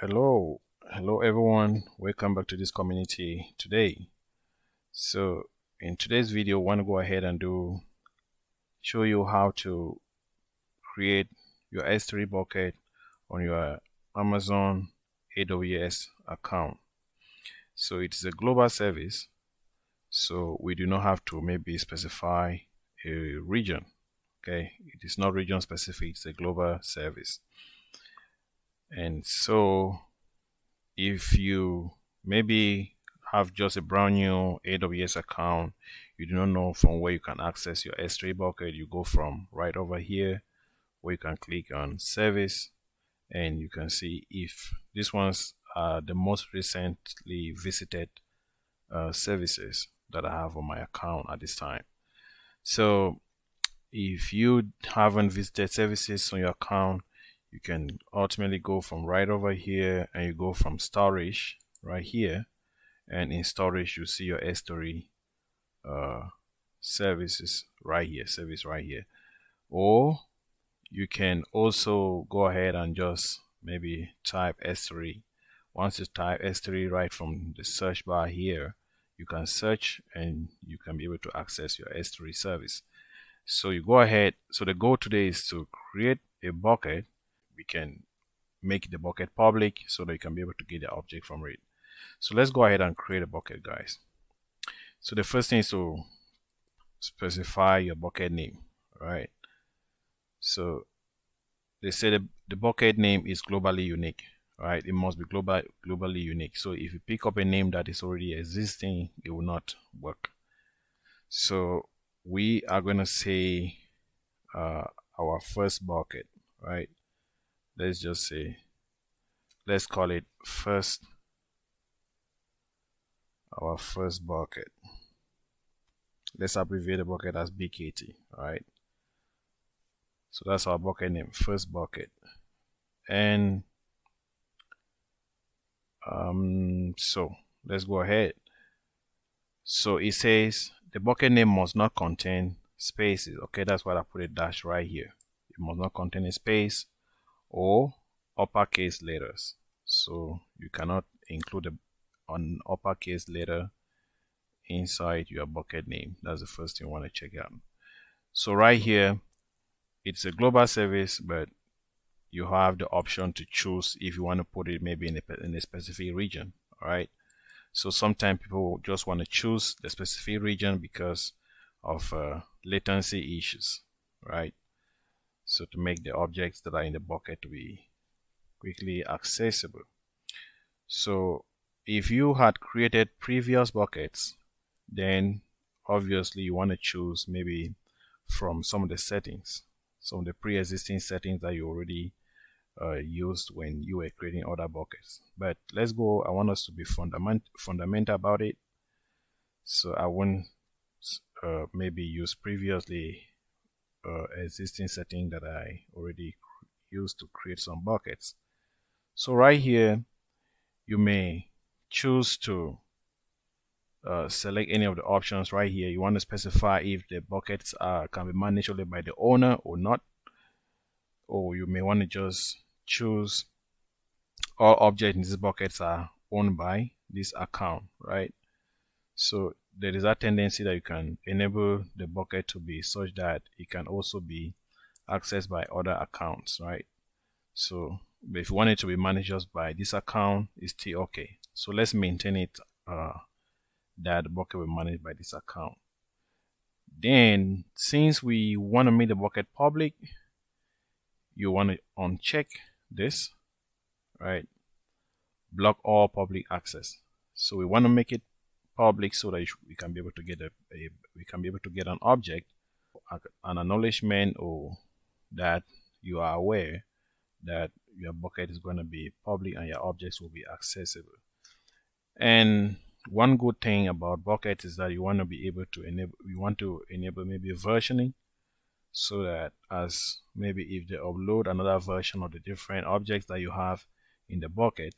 hello hello everyone. Welcome back to this community today. So in today's video I want to go ahead and do show you how to create your S3 bucket on your Amazon AWS account. So it's a global service so we do not have to maybe specify a region okay? It is not region specific it's a global service and so if you maybe have just a brand new AWS account you do not know from where you can access your S3 bucket you go from right over here where you can click on service and you can see if these ones are the most recently visited uh, services that I have on my account at this time. So if you haven't visited services on your account you can ultimately go from right over here and you go from storage right here. And in storage you see your S3 uh, services right here service right here. Or you can also go ahead and just maybe type S3 once you type S3 right from the search bar here you can search and you can be able to access your S3 service. So you go ahead. So the goal today is to create a bucket we can make the bucket public so that you can be able to get the object from it. So let's go ahead and create a bucket guys. So the first thing is to specify your bucket name, right? So they say the, the bucket name is globally unique, right? It must be global, globally unique. So if you pick up a name that is already existing, it will not work. So we are going to say uh, our first bucket, right? Let's just say let's call it first our first bucket. Let's abbreviate the bucket as BKT right so that's our bucket name first bucket. And um so let's go ahead. So it says the bucket name must not contain spaces. Okay that's why I put a dash right here. It must not contain a space or uppercase letters. So you cannot include an uppercase letter inside your bucket name. That's the first thing you want to check out. So right here it's a global service but you have the option to choose if you want to put it maybe in a, in a specific region all right so sometimes people just want to choose the specific region because of uh, latency issues right so to make the objects that are in the bucket to be quickly accessible. So if you had created previous buckets then obviously you want to choose maybe from some of the settings some of the pre-existing settings that you already uh, used when you were creating other buckets. But let's go I want us to be fundament fundamental about it. So I won't uh, maybe use previously uh, existing setting that I already used to create some buckets. So right here, you may choose to uh, select any of the options right here. You want to specify if the buckets are, can be managed only by the owner or not. Or you may want to just choose all objects in these buckets are owned by this account, right? So there is a tendency that you can enable the bucket to be such that it can also be accessed by other accounts, right? So if you want it to be managed just by this account, it's still okay. So let's maintain it uh, that bucket will be managed by this account. Then, since we want to make the bucket public, you want to uncheck this, right? Block all public access. So we want to make it public so that we can be able to get a, a we can be able to get an object an acknowledgement or that you are aware that your bucket is going to be public and your objects will be accessible. And one good thing about bucket is that you want to be able to enable you want to enable maybe versioning so that as maybe if they upload another version of the different objects that you have in the bucket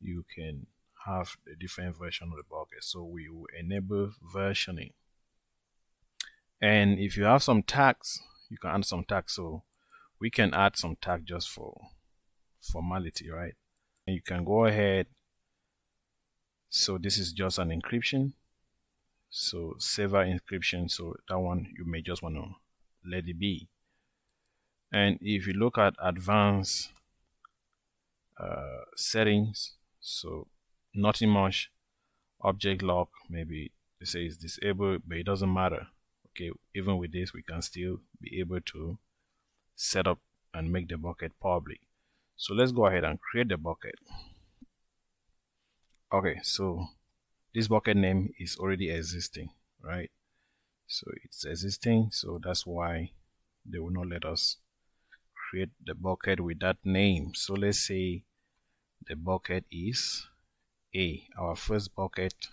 you can have a different version of the bucket. So we will enable versioning. And if you have some tags, you can add some tags. So we can add some tag just for formality, right? And you can go ahead so this is just an encryption so server encryption so that one you may just want to let it be and if you look at advanced uh, settings so nothing much object lock maybe it says disabled but it doesn't matter. Okay even with this we can still be able to set up and make the bucket public. So let's go ahead and create the bucket. Okay so this bucket name is already existing right? So it's existing so that's why they will not let us create the bucket with that name. So let's say the bucket is a our first bucket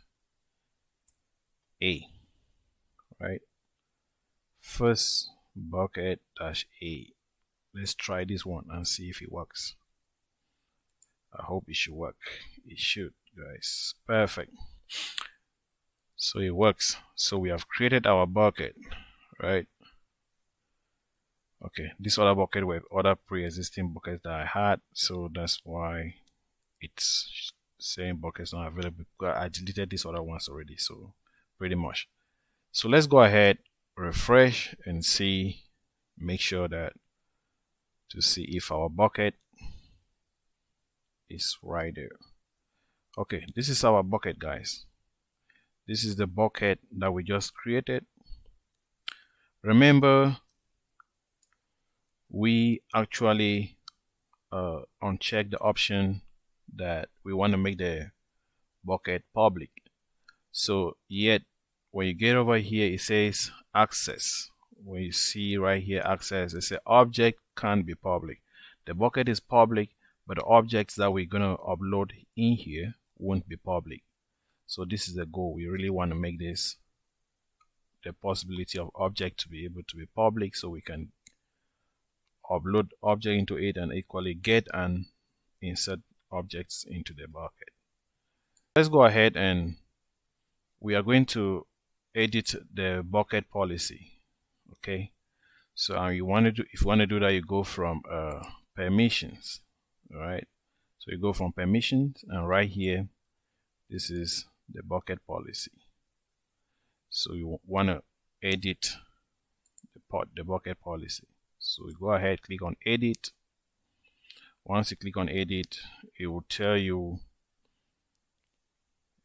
a right? First bucket dash a. Let's try this one and see if it works. I hope it should work. It should guys. Perfect. So it works. So we have created our bucket right? Okay this other bucket were other pre-existing buckets that I had so that's why it's saying buckets not available. I deleted these other ones already so pretty much. So let's go ahead refresh and see make sure that to see if our bucket is right there. Okay this is our bucket guys. This is the bucket that we just created. Remember we actually uh, uncheck the option that we want to make the bucket public. So yet when you get over here it says access. When you see right here access it says object can't be public. The bucket is public but the objects that we're going to upload in here won't be public. So this is the goal. We really want to make this the possibility of object to be able to be public so we can upload object into it and equally get and insert objects into the bucket let's go ahead and we are going to edit the bucket policy okay? So um, you want to do if you want to do that you go from uh, permissions all right? So you go from permissions and right here this is the bucket policy. So you want to edit the, pot, the bucket policy. So you go ahead click on edit once you click on edit it will tell you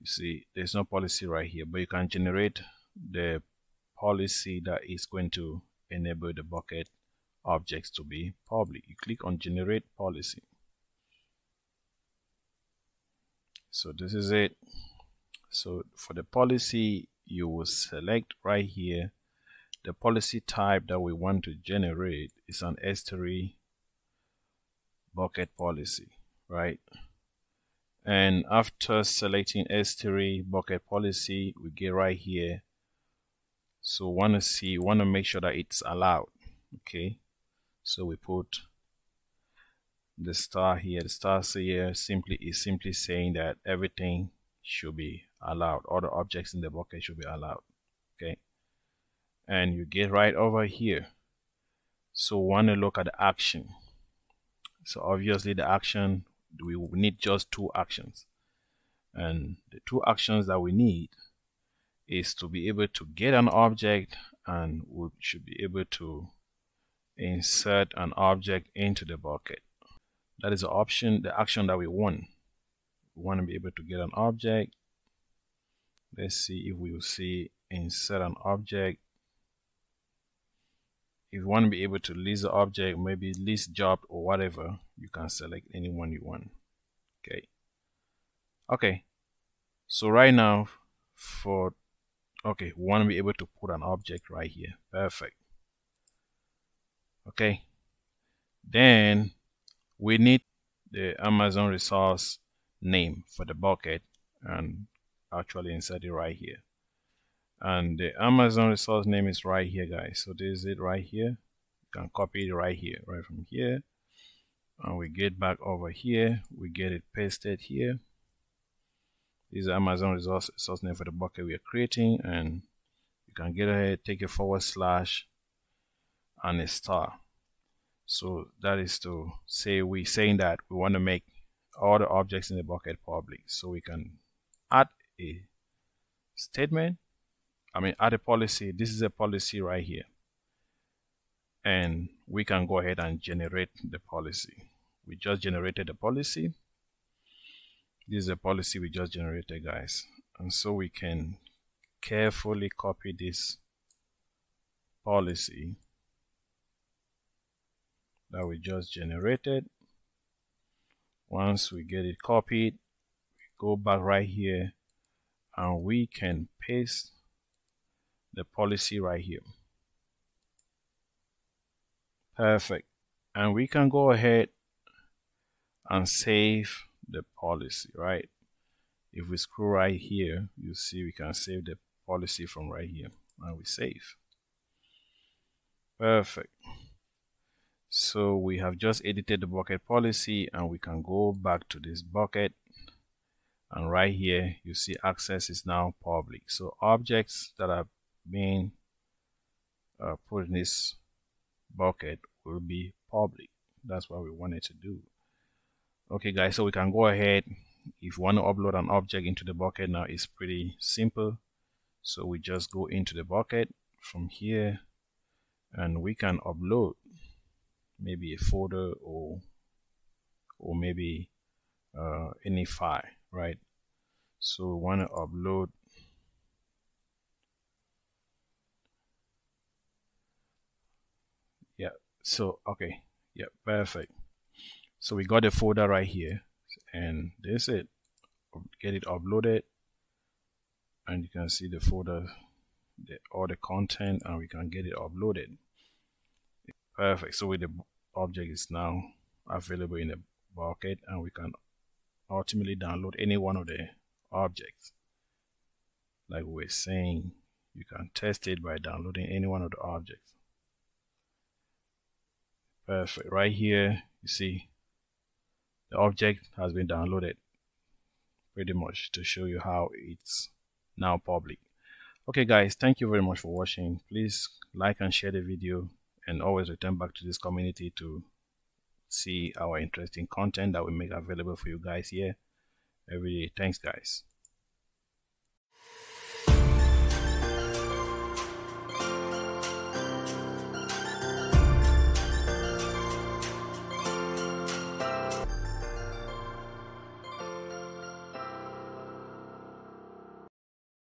you see there's no policy right here but you can generate the policy that is going to enable the bucket objects to be public. You click on generate policy. So this is it. So for the policy you will select right here the policy type that we want to generate is an S3 bucket policy right? And after selecting S3 bucket policy we get right here. So want to see want to make sure that it's allowed okay? So we put the star here. The star here simply is simply saying that everything should be allowed. All the objects in the bucket should be allowed okay? And you get right over here. So want to look at the action so obviously the action we need just two actions. And the two actions that we need is to be able to get an object and we should be able to insert an object into the bucket. That is the option the action that we want. We want to be able to get an object. Let's see if we will see insert an object if you want to be able to list the object maybe list job or whatever you can select any one you want. Okay. Okay. So right now for okay we want to be able to put an object right here. Perfect. Okay. Then we need the Amazon resource name for the bucket and actually insert it right here and the Amazon resource name is right here guys. So this is it right here. You can copy it right here right from here. And we get back over here. We get it pasted here. This is Amazon resource, resource name for the bucket we are creating. And you can get ahead take a forward slash and a star. So that is to say we saying that we want to make all the objects in the bucket public. So we can add a statement I mean add a policy. This is a policy right here. And we can go ahead and generate the policy. We just generated a policy. This is a policy we just generated guys. And so we can carefully copy this policy that we just generated. Once we get it copied we go back right here and we can paste the policy right here. Perfect. And we can go ahead and save the policy right? If we scroll right here you see we can save the policy from right here and we save. Perfect. So we have just edited the bucket policy and we can go back to this bucket. And right here you see access is now public. So objects that are being uh, put in this bucket will be public. That's what we wanted to do. Okay guys so we can go ahead. If you want to upload an object into the bucket now it's pretty simple. So we just go into the bucket from here and we can upload maybe a folder or or maybe uh, any file right? So we want to upload yeah. So okay. Yeah perfect. So we got a folder right here and this it. Get it uploaded and you can see the folder the, all the content and we can get it uploaded. Perfect. So with the object is now available in the bucket and we can ultimately download any one of the objects. Like we are saying you can test it by downloading any one of the objects perfect. Right here you see the object has been downloaded pretty much to show you how it's now public. Okay guys thank you very much for watching. Please like and share the video and always return back to this community to see our interesting content that we make available for you guys here every day. Thanks guys